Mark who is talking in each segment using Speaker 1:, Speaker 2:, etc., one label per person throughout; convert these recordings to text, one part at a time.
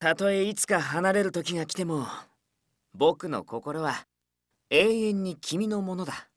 Speaker 1: たとえいつか離れる時が来ても僕の心は永遠に君のものだ。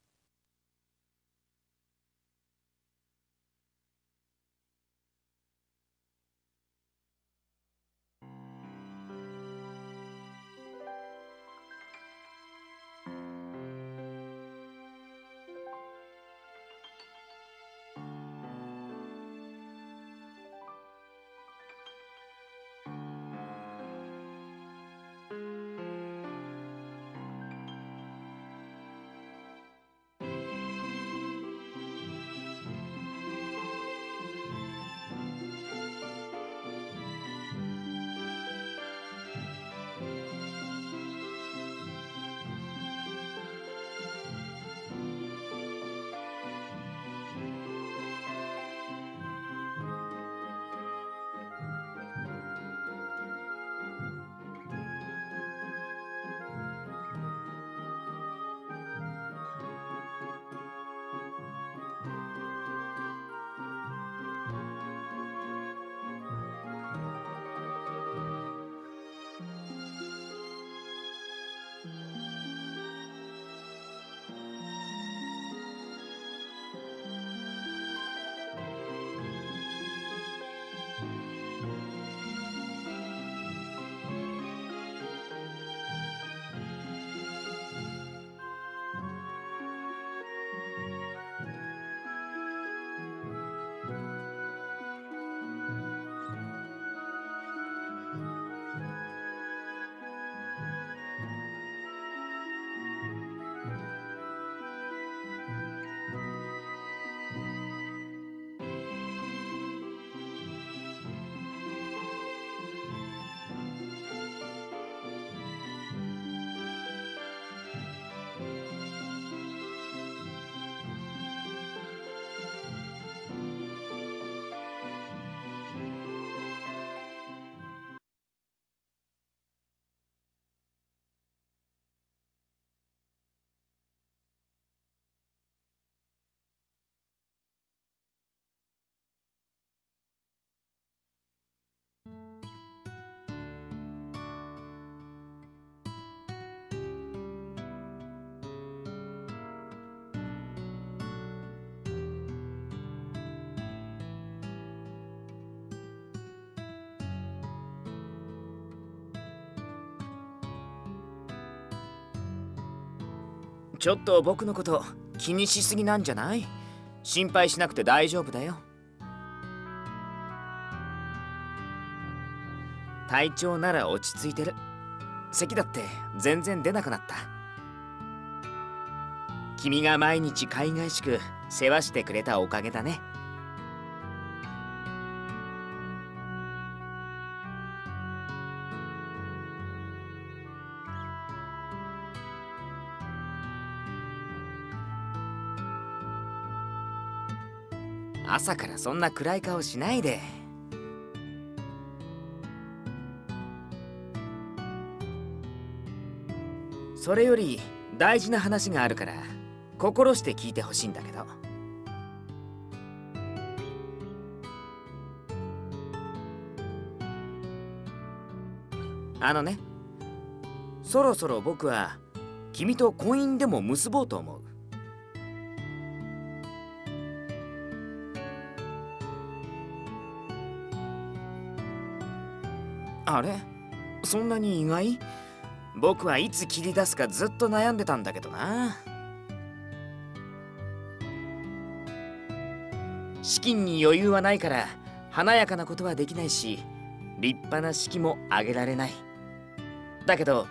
Speaker 1: ちょっと僕のこと気にしすぎなんじゃない？心配しなくて大丈夫だよ。体調なら落ち着いてる。咳だって全然出なくなった。君が毎日海外しく世話してくれたおかげだね。朝からそんな暗い顔しないで。それより大事な話があるから心して聞いてほしいんだけど。あのねそろそろ僕は君と婚姻でも結ぼうと思う。あれ？そんなに意外？僕はいつ切り出すかずっと悩んでたんだけどな。資金に余裕はないから華やかなことはできないし立派な式も挙げられない。だけど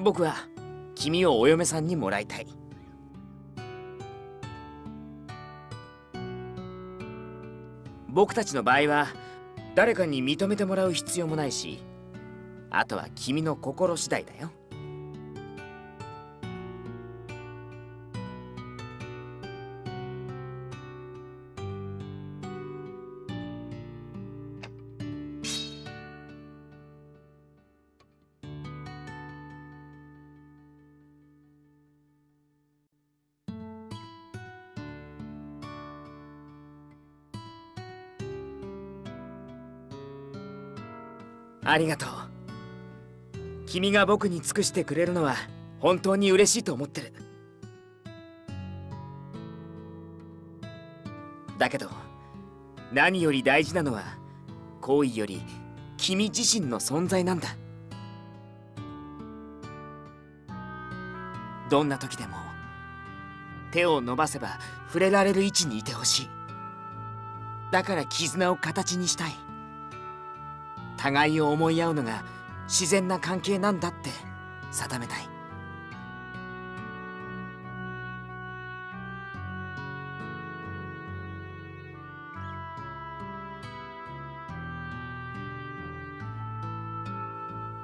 Speaker 1: 僕は君をお嫁さんにもらいたい。僕たちの場合は誰かに認めてもらう必要もないしあとは君の心次第だよ。ありがとう。君が僕に尽くしてくれるのは本当に嬉しいと思ってる。だけど何より大事なのは好意より君自身の存在なんだ。どんな時でも手を伸ばせば触れられる位置にいてほしい。だから絆を形にしたい。互いを思い合うのが自然な関係なんだって定めたい。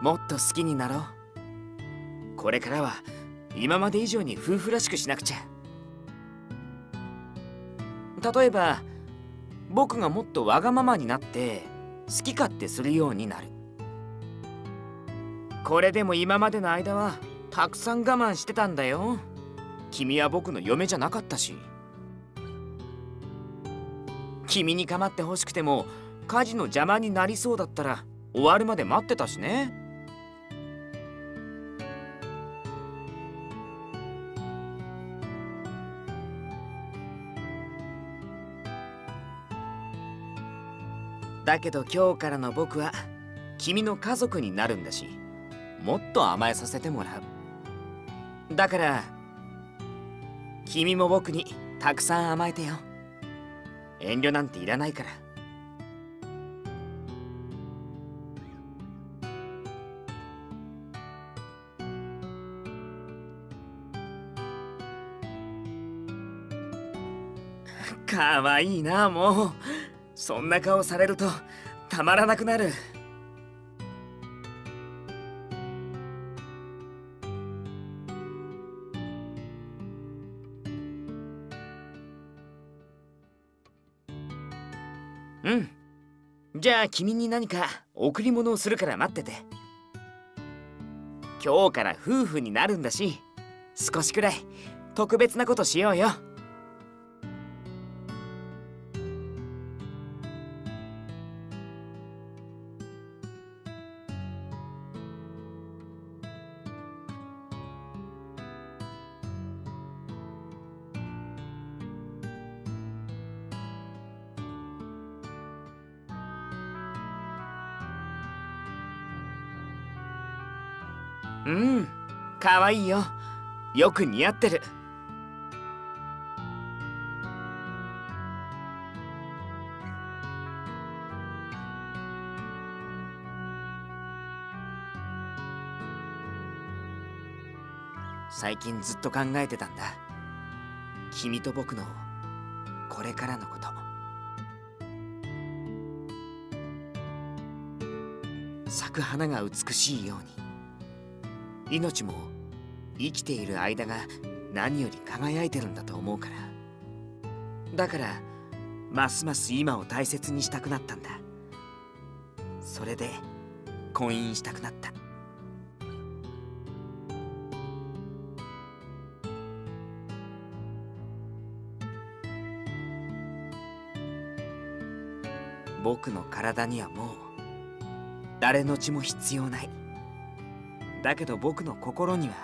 Speaker 1: もっと好きになろう。これからは今まで以上に夫婦らしくしなくちゃ。例えば僕がもっとわがままになって好き勝手するようになる。これでも今までの間はたくさん我慢してたんだよ。君は僕の嫁じゃなかったし。君に構ってほしくても家事の邪魔になりそうだったら終わるまで待ってたしね。だけど今日からの僕は君の家族になるんだしもっと甘えさせてもらう。だから君も僕にたくさん甘えてよ。遠慮なんていらないから。かわいいなもう。そんな顔されるとたまらなくなる。うん。じゃあ君に何か贈り物をするから待ってて。今日から夫婦になるんだし少しくらい特別なことしようよ。うん。かわいいよ。よく似合ってる。最近ずっと考えてたんだ。君と僕のこれからのこと。咲く花が美しいように。命も生きている間が何より輝いてるんだと思うから。だからますます今を大切にしたくなったんだ。それで婚姻したくなった。僕の体にはもう誰の血も必要ない。だけど僕の心には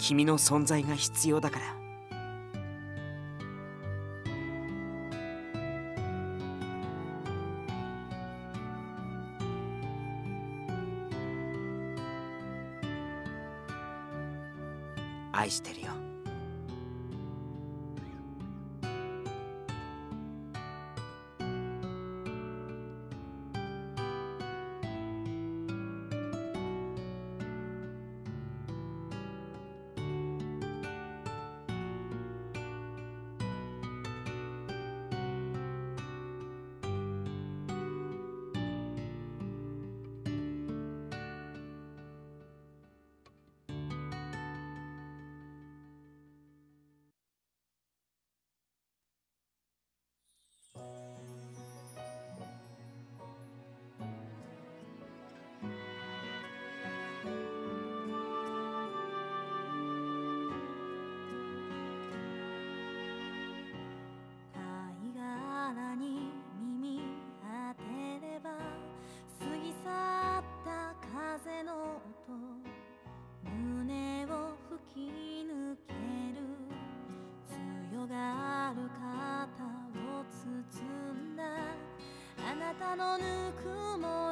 Speaker 1: 君の存在が必要だから。愛してるよ。
Speaker 2: たのぬくもり